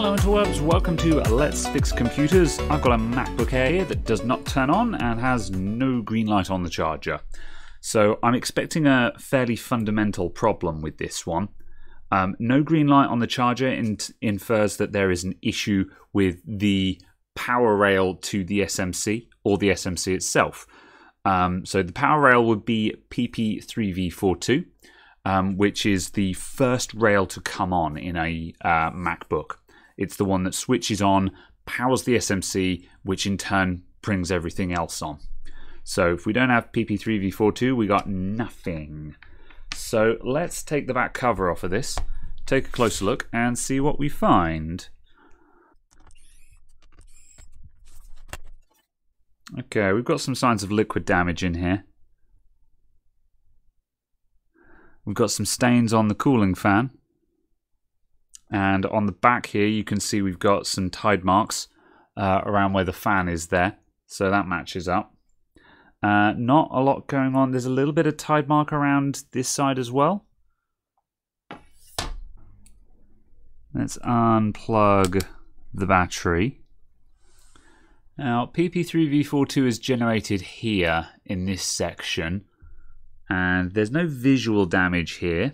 Hello interwebs, welcome to Let's Fix Computers. I've got a MacBook Air that does not turn on and has no green light on the charger. So I'm expecting a fairly fundamental problem with this one. Um, no green light on the charger in- infers that there is an issue with the power rail to the SMC or the SMC itself. Um, so the power rail would be PP3V42, um, which is the first rail to come on in a uh, MacBook. It's the one that switches on, powers the SMC, which in turn brings everything else on. So if we don't have PP3V42, we got nothing. So let's take the back cover off of this, take a closer look, and see what we find. Okay, we've got some signs of liquid damage in here. We've got some stains on the cooling fan. And on the back here, you can see we've got some tide marks uh, around where the fan is there. So that matches up. Uh, not a lot going on. There's a little bit of tide mark around this side as well. Let's unplug the battery. Now, PP3V42 is generated here in this section, and there's no visual damage here.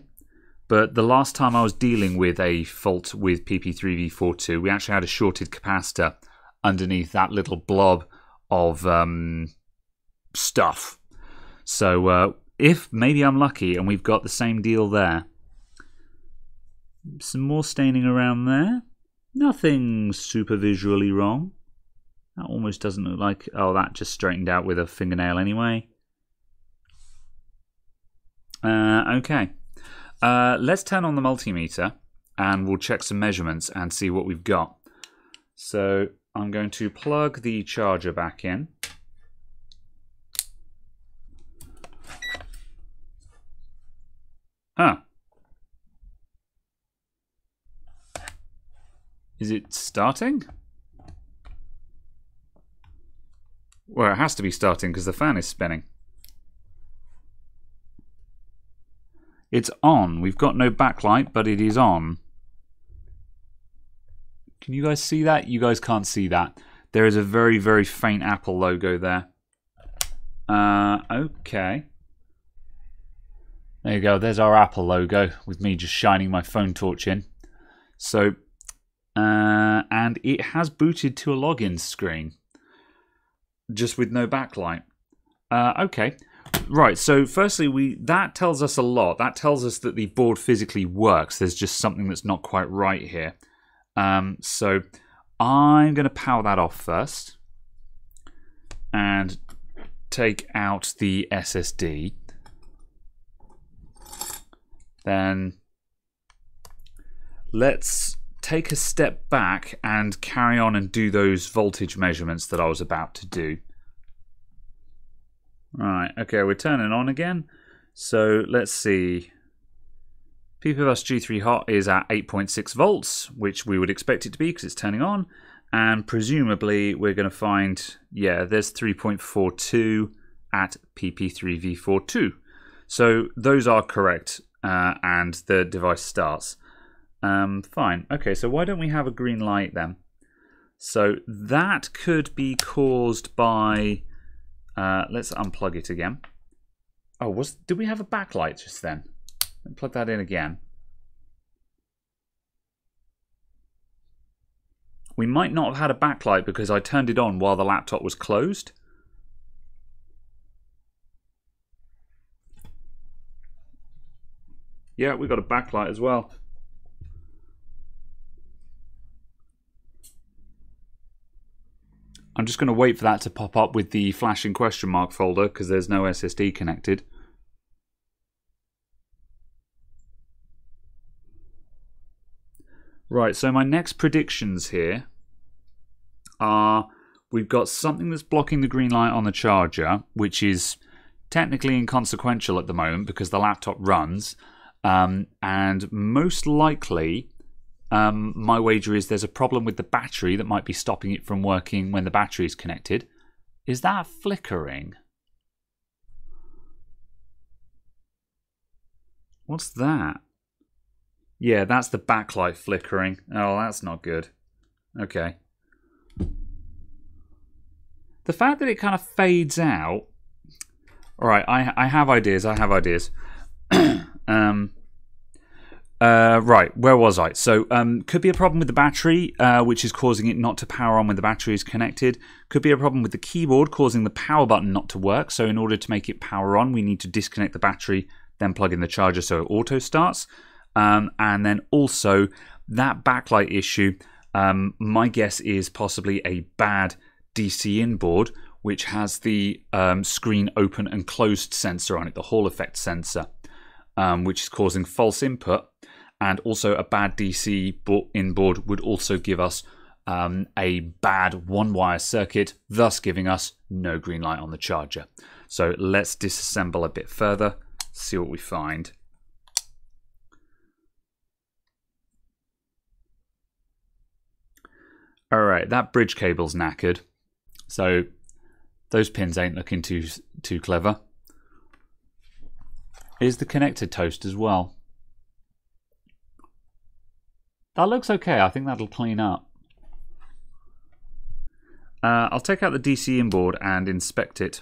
But the last time I was dealing with a fault with PP3V42, we actually had a shorted capacitor underneath that little blob of um, stuff. So uh, if maybe I'm lucky and we've got the same deal there, some more staining around there. Nothing super visually wrong. That almost doesn't look like. Oh, that just straightened out with a fingernail anyway. Uh, okay. Uh, let's turn on the multimeter and we'll check some measurements and see what we've got. So I'm going to plug the charger back in. Huh. Is it starting? Well, it has to be starting because the fan is spinning. It's on. We've got no backlight, but it is on. Can you guys see that? You guys can't see that. There is a very, very faint Apple logo there. Uh, okay. There you go. There's our Apple logo with me just shining my phone torch in. So, uh, and it has booted to a login screen just with no backlight. Uh, okay. Right, so firstly, we that tells us a lot. That tells us that the board physically works. There's just something that's not quite right here. Um, so I'm going to power that off first and take out the SSD. Then let's take a step back and carry on and do those voltage measurements that I was about to do. Right, okay, we're turning on again. So let's see. PPBus G3 Hot is at 8.6 volts, which we would expect it to be because it's turning on. And presumably we're going to find, yeah, there's 3.42 at PP3V42. So those are correct uh, and the device starts. Um, fine. Okay, so why don't we have a green light then? So that could be caused by. Uh, let's unplug it again. Oh, was did we have a backlight just then? Plug that in again. We might not have had a backlight because I turned it on while the laptop was closed. Yeah, we got a backlight as well. I'm just going to wait for that to pop up with the flashing question mark folder because there's no SSD connected. Right, so my next predictions here are we've got something that's blocking the green light on the charger, which is technically inconsequential at the moment because the laptop runs. Um, and most likely, um, my wager is there's a problem with the battery that might be stopping it from working when the battery is connected. Is that flickering? What's that? Yeah, that's the backlight flickering. Oh, that's not good. Okay. The fact that it kind of fades out. All right, I I have ideas. I have ideas. um. Uh, right, where was I? So, um, could be a problem with the battery, uh, which is causing it not to power on when the battery is connected. Could be a problem with the keyboard, causing the power button not to work. So, in order to make it power on, we need to disconnect the battery, then plug in the charger so it auto starts. Um, and then also that backlight issue. Um, my guess is possibly a bad DC in board, which has the um, screen open and closed sensor on it, the Hall effect sensor, um, which is causing false input. And also, a bad DC in board would also give us um, a bad one wire circuit, thus giving us no green light on the charger. So let's disassemble a bit further, see what we find. Alright, that bridge cable's knackered. So those pins ain't looking too too clever. Is the connected toast as well? That looks okay. I think that'll clean up. Uh, I'll take out the DC inboard and inspect it.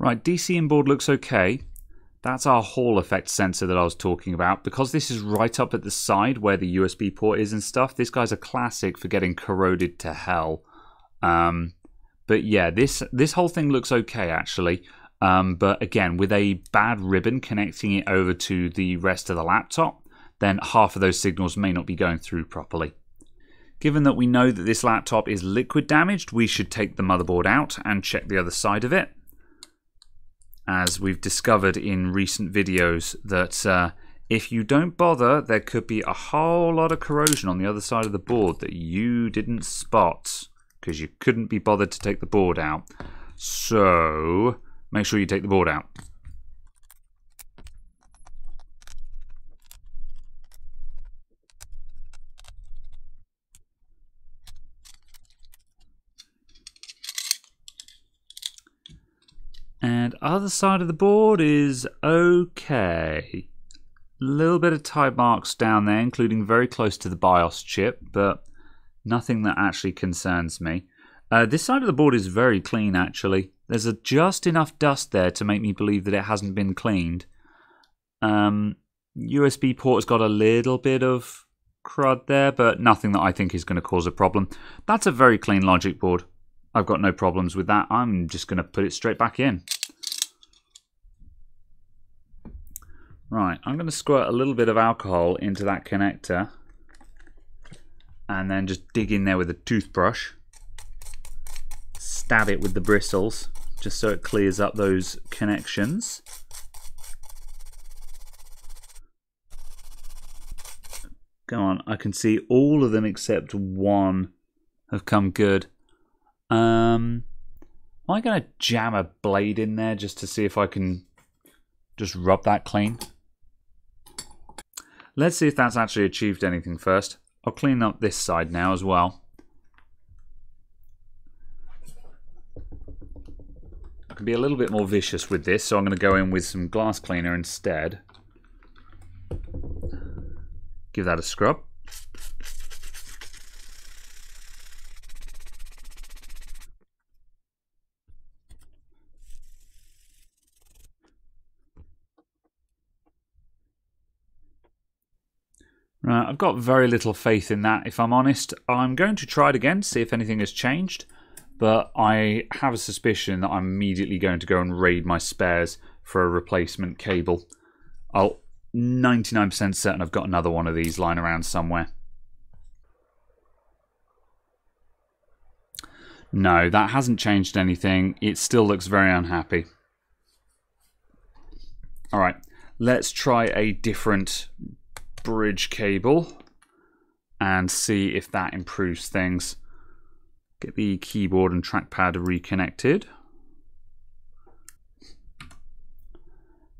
Right, DC inboard looks okay. That's our Hall effect sensor that I was talking about. Because this is right up at the side where the USB port is and stuff, this guy's a classic for getting corroded to hell. Um, but yeah, this this whole thing looks okay actually. Um, but again, with a bad ribbon connecting it over to the rest of the laptop, then half of those signals may not be going through properly. Given that we know that this laptop is liquid damaged, we should take the motherboard out and check the other side of it as we've discovered in recent videos that uh, if you don't bother, there could be a whole lot of corrosion on the other side of the board that you didn't spot because you couldn't be bothered to take the board out. So make sure you take the board out. And other side of the board is okay. A little bit of tide marks down there, including very close to the BIOS chip, but nothing that actually concerns me. Uh, this side of the board is very clean, actually. There's a, just enough dust there to make me believe that it hasn't been cleaned. Um, USB port's got a little bit of crud there, but nothing that I think is going to cause a problem. That's a very clean logic board. I've got no problems with that. I'm just going to put it straight back in. Right, I'm going to squirt a little bit of alcohol into that connector and then just dig in there with a toothbrush. Stab it with the bristles just so it clears up those connections. Go on, I can see all of them except one have come good. Um, am I going to jam a blade in there just to see if I can just rub that clean? Let's see if that's actually achieved anything first. I'll clean up this side now as well. I can be a little bit more vicious with this, so I'm going to go in with some glass cleaner instead. Give that a scrub. Right, I've got very little faith in that, if I'm honest. I'm going to try it again, see if anything has changed, but I have a suspicion that I'm immediately going to go and raid my spares for a replacement cable. I'll 99% certain I've got another one of these lying around somewhere. No, that hasn't changed anything. It still looks very unhappy. Alright, let's try a different bridge cable and see if that improves things. Get the keyboard and trackpad reconnected.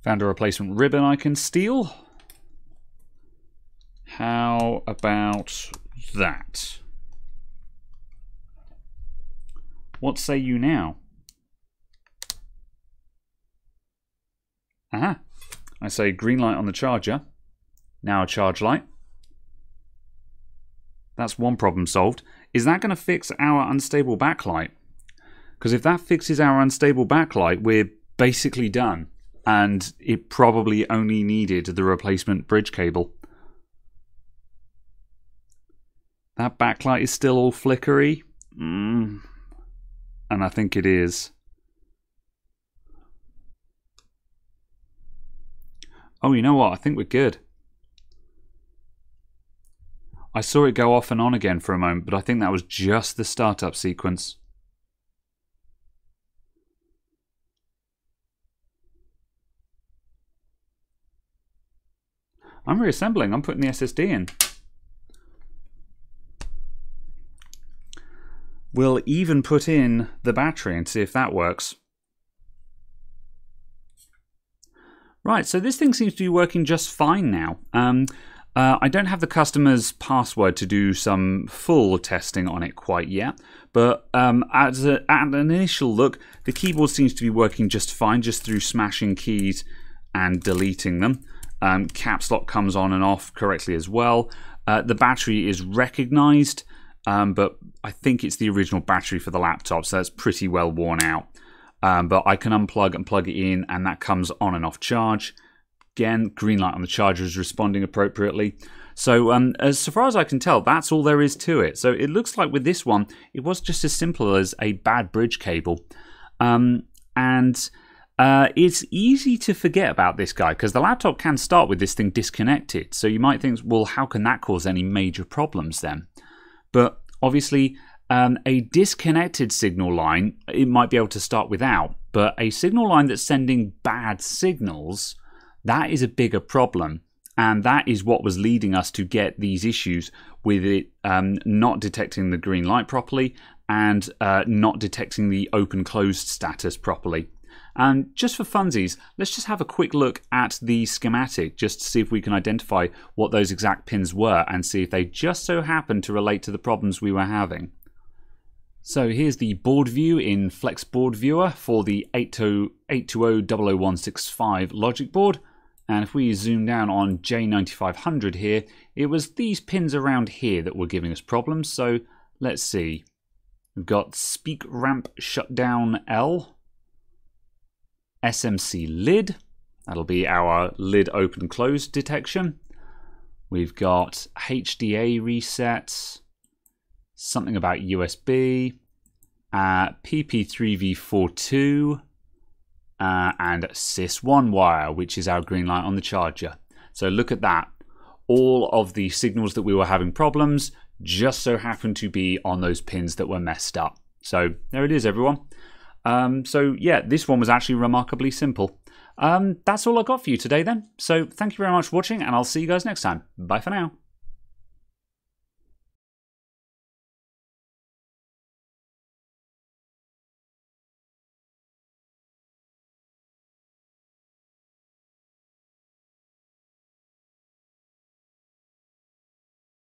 Found a replacement ribbon I can steal. How about that? What say you now? Aha. I say green light on the charger. Now a charge light. That's one problem solved. Is that going to fix our unstable backlight? Because if that fixes our unstable backlight, we're basically done. And it probably only needed the replacement bridge cable. That backlight is still all flickery. Mm. And I think it is. Oh, you know what? I think we're good. I saw it go off and on again for a moment, but I think that was just the startup sequence. I'm reassembling. I'm putting the SSD in. We'll even put in the battery and see if that works. Right, so this thing seems to be working just fine now. Um, uh, I don't have the customer's password to do some full testing on it quite yet, but um, as a, at an initial look, the keyboard seems to be working just fine just through smashing keys and deleting them. Um, caps lock comes on and off correctly as well. Uh, the battery is recognized, um, but I think it's the original battery for the laptop, so that's pretty well worn out. Um, but I can unplug and plug it in, and that comes on and off charge. Again, green light on the charger is responding appropriately. So, um, as far as I can tell, that's all there is to it. So, it looks like with this one, it was just as simple as a bad bridge cable. Um, and uh, it's easy to forget about this guy because the laptop can start with this thing disconnected. So, you might think, well, how can that cause any major problems then? But obviously, um, a disconnected signal line, it might be able to start without, but a signal line that's sending bad signals, that is a bigger problem. And that is what was leading us to get these issues with it um, not detecting the green light properly and uh, not detecting the open closed status properly. And just for funsies, let's just have a quick look at the schematic just to see if we can identify what those exact pins were and see if they just so happen to relate to the problems we were having. So here's the board view in Flex Board Viewer for the 820-000165 logic board. And if we zoom down on J9500 here, it was these pins around here that were giving us problems. So let's see. We've got Speak Ramp Shutdown L, SMC Lid, that'll be our lid open close detection. We've got HDA resets, something about USB, uh, PP3V42, uh, and SYS1 wire, which is our green light on the charger. So look at that. All of the signals that we were having problems just so happened to be on those pins that were messed up. So there it is, everyone. Um, so yeah, this one was actually remarkably simple. Um, that's all I got for you today then. So thank you very much for watching and I'll see you guys next time. Bye for now.